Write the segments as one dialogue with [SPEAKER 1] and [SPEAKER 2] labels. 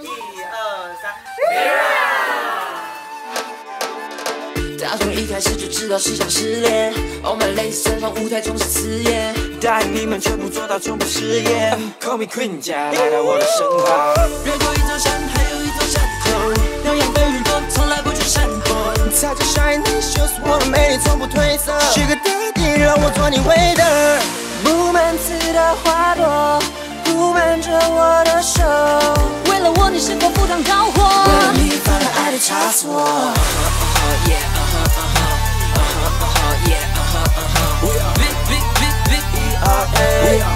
[SPEAKER 1] 一二三，Mirror。他从一开始就知道是场失恋，All my lights 点亮舞台总是刺眼，答应你们绝不做到从不食言。Call me queen，加来到我的身旁。越过一座山，还有一座山头，耀眼的云朵从来不惧山坡，踩着 shiny shoes，我的魅力从不褪色。是个大地，让我做你 waiter。布满刺的花朵，布满着我的手。
[SPEAKER 2] 为了我，你是否赴汤蹈火？
[SPEAKER 1] 为了你犯了爱的差错。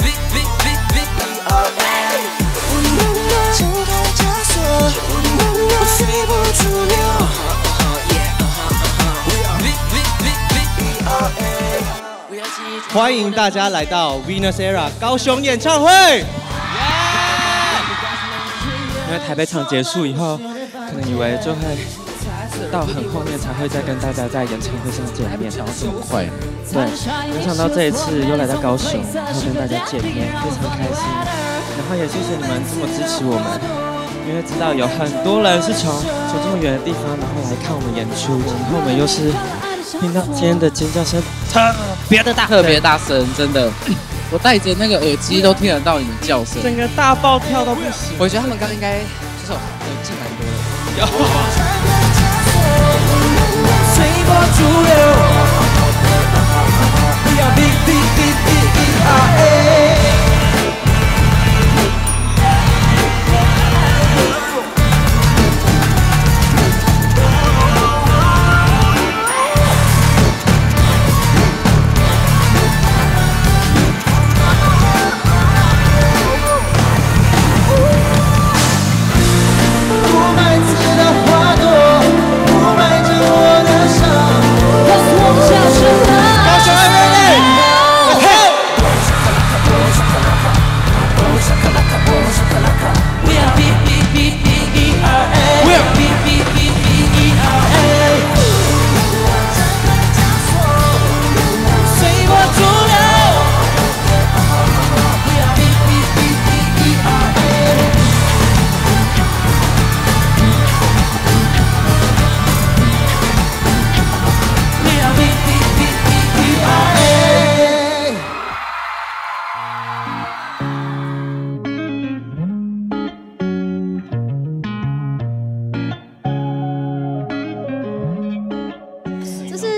[SPEAKER 1] 睁
[SPEAKER 3] 欢迎大家来到 Venus Era 高雄演唱会。
[SPEAKER 4] 因为台北场结束以后，可能以为就会到很后面才会再跟大家在演唱会上见面，然后这么快，对，没想到这一次又来到高雄，然后跟大家见面，非常开心。然后也谢谢你们这么支持我们，因为知道有很多人是从从这么远的地方，然后来看我们演出，然后我们又是听到今天的尖叫声特别的大，
[SPEAKER 5] 特别大声，真的，我戴着那个耳机都听得到你们叫声。
[SPEAKER 4] 整个大爆跳到不行。
[SPEAKER 5] 我觉得他们刚刚应该就是有进蛮多的。
[SPEAKER 1] 随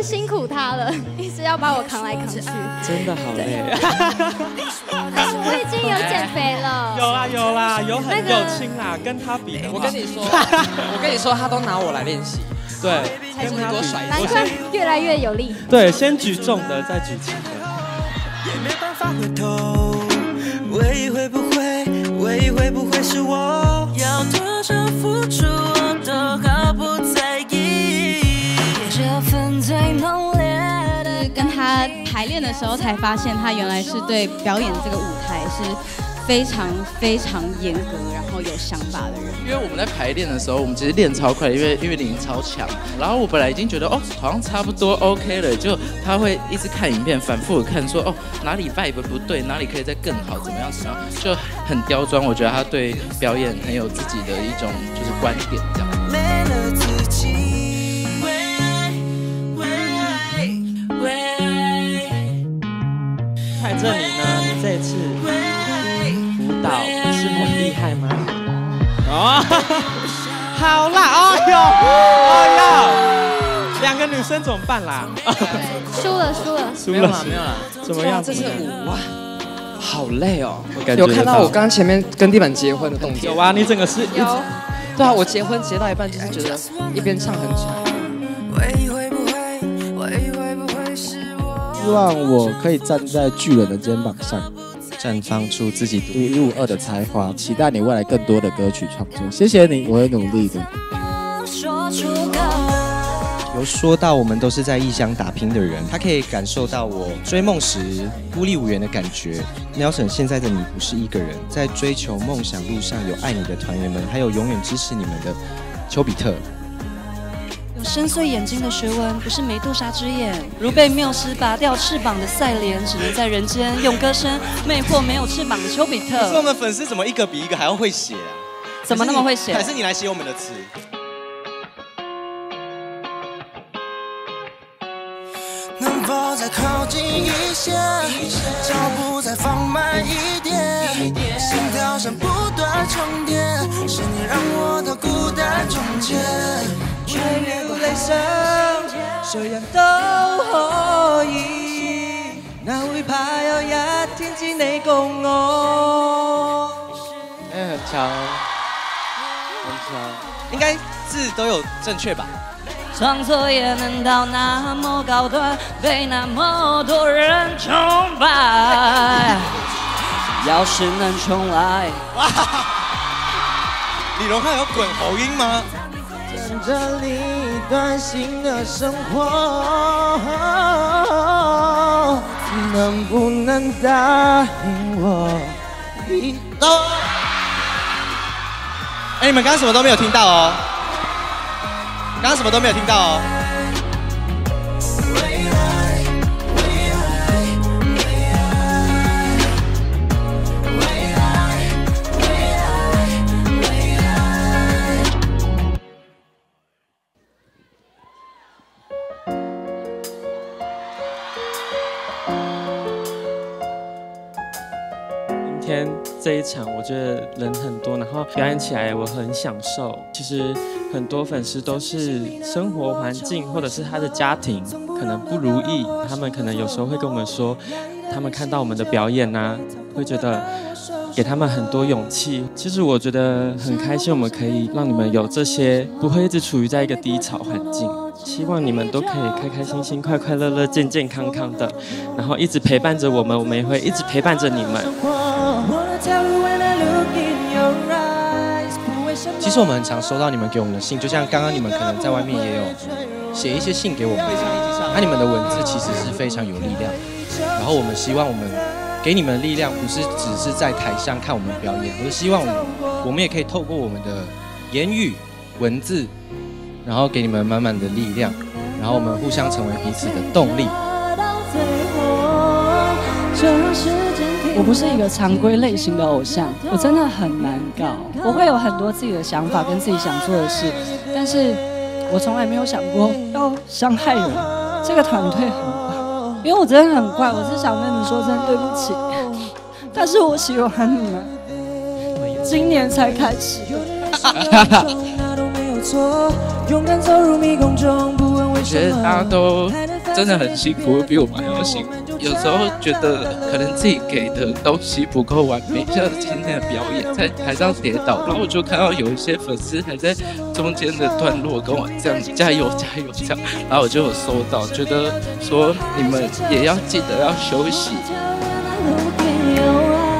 [SPEAKER 6] 就是辛苦他了，一直要把我扛来扛去。
[SPEAKER 4] 真的好累。
[SPEAKER 6] 我已经有减肥了。
[SPEAKER 4] 有啦有啦，有很
[SPEAKER 6] 那个
[SPEAKER 4] 有轻啦，跟他比的话，
[SPEAKER 5] 我跟你说，我跟你说，他都拿我来练习，
[SPEAKER 4] 对，
[SPEAKER 5] 才
[SPEAKER 4] 跟他比
[SPEAKER 5] 多甩
[SPEAKER 6] 难怪越来越有力。
[SPEAKER 4] 对，先举重的，再举轻的。
[SPEAKER 1] 也没办法回头，问会不会，问会不会是我？
[SPEAKER 2] 练的时候才发现，他原来是对表演这个舞台是非常非常严格，然后有想法的人。
[SPEAKER 5] 因为我们在排练的时候，我们其实练超快，因为因为林超强。然后我本来已经觉得哦，好像差不多 OK 了，就他会一直看影片，反复的看说哦哪里 vibe 不对，哪里可以再更好，怎么样怎么样，就很刁钻。我觉得他对表演很有自己的一种就是观点这样。
[SPEAKER 1] 没了自己。
[SPEAKER 4] 哦，好啦，哎呦，哎呀，两个女生怎么办啦？
[SPEAKER 6] 输了输了，
[SPEAKER 4] 输了
[SPEAKER 5] 没有啦，没有啦，
[SPEAKER 4] 怎么样？
[SPEAKER 5] 哇这是舞哇，好累哦。
[SPEAKER 4] 感觉
[SPEAKER 7] 有看到我刚刚前面跟地板结婚的动作？
[SPEAKER 4] 有啊，你整个是
[SPEAKER 6] 有
[SPEAKER 7] 对啊，我结婚结到一半就是觉得一边唱很喘。
[SPEAKER 1] 喂会不会，喂会不会是我？
[SPEAKER 8] 希望我可以站在巨人的肩膀上，绽放出自己独一无二的才华。期待你未来更多的歌曲创作。谢谢你，我会努力的。
[SPEAKER 3] 有说到我们都是在异乡打拼的人，他可以感受到我追梦时孤立无援的感觉。Nelson，现在的你不是一个人，在追求梦想路上有爱你的团员们，还有永远支持你们的丘比特。
[SPEAKER 9] 有深邃眼睛的学文，不是美杜莎之眼；如被缪斯拔掉翅膀的赛莲，只能在人间用歌声魅惑没有翅膀的丘比特
[SPEAKER 3] 可是我
[SPEAKER 9] 特。
[SPEAKER 3] 们粉丝怎么一个比一个还要会写啊？
[SPEAKER 9] 怎么那么会写
[SPEAKER 3] 还是你来写我们的词？
[SPEAKER 1] 能否再靠近一些？脚步再放慢一点，心跳声不断重叠，是你让我的孤单终结。
[SPEAKER 10] 穿越过雷声，这样都可以，哪會怕有一天只你共我？
[SPEAKER 4] 哎，很强，很强，
[SPEAKER 3] 应该字都有正确吧？
[SPEAKER 9] 创作也能到那么高端，被那么多人崇拜。要是能重来，
[SPEAKER 3] 李荣浩有滚喉音吗？
[SPEAKER 10] 跟着另一段新的生活，能不能答应我？一
[SPEAKER 3] 哎，你们刚刚什么都没有听到哦，刚刚什么都没有听到哦。
[SPEAKER 4] 天这一场，我觉得人很多，然后表演起来我很享受。其实很多粉丝都是生活环境或者是他的家庭可能不如意，他们可能有时候会跟我们说，他们看到我们的表演呐、会觉得给他们很多勇气。其实我觉得很开心，我们可以让你们有这些，不会一直处于在一个低潮环境。希望你们都可以开开心心、快快乐乐、健健康康的，然后一直陪伴着我们，我们也会一直陪伴着你们。
[SPEAKER 3] 其实我们很常收到你们给我们的信，就像刚刚你们可能在外面也有写一些信给我们，那你们的文字其实是非常有力量。然后我们希望我们给你们的力量，不是只是在台上看我们表演，而是希望我们我们也可以透过我们的言语、文字，然后给你们满满的力量，然后我们互相成为彼此的动力。
[SPEAKER 9] 我不是一个常规类型的偶像，我真的很难搞。我会有很多自己的想法跟自己想做的事，但是我从来没有想过要伤害人。这个团队很棒，因为我真的很怪，我是想跟你们说真的对不起。但是我喜欢你们，今年才开始。
[SPEAKER 5] 我觉得大家都真的很辛苦，比我们还要辛苦。有时候觉得可能自己给的东西不够完美，像今天的表演在台上跌倒，然后我就看到有一些粉丝还在中间的段落跟我这样加油加油这样，然后我就有收到，觉得说你们也要记得要休息。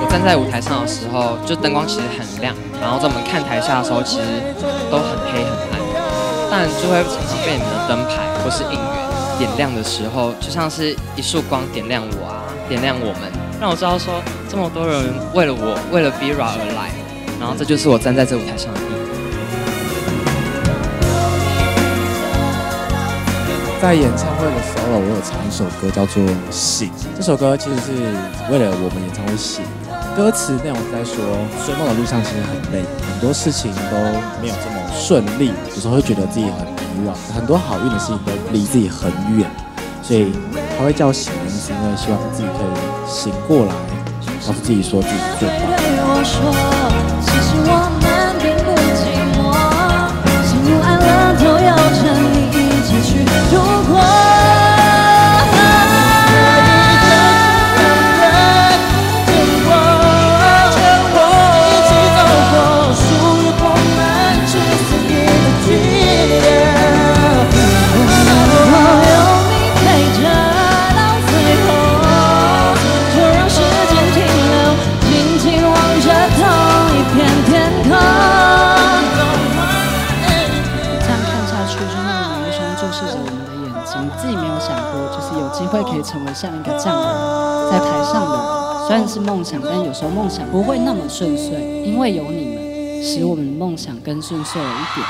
[SPEAKER 7] 我站在舞台上的时候，就灯光其实很亮，然后在我们看台下的时候，其实都很黑很暗，但就会常常被你们的灯牌或是应援点亮的时候，就像是一束光点亮我啊，点亮我们，让我知道说这么多人为了我，为了 Bira 而来，然后这就是我站在这舞台上的意义。
[SPEAKER 8] 在演唱会的 solo，我有唱一首歌叫做《醒》。这首歌其实是为了我们演唱会写的，歌词内容在说，追梦的路上其实很累，很多事情都没有这么顺利，有时候会觉得自己很很多好运的事情都离自己很远，所以他会叫醒是，因为希望自己可以醒过来，告诉自己说自己最棒。
[SPEAKER 9] 机会可以成为像一个这样的人，在台上的人，虽然是梦想，但有时候梦想不会那么顺遂，因为有你们，使我们的梦想更顺遂了一点。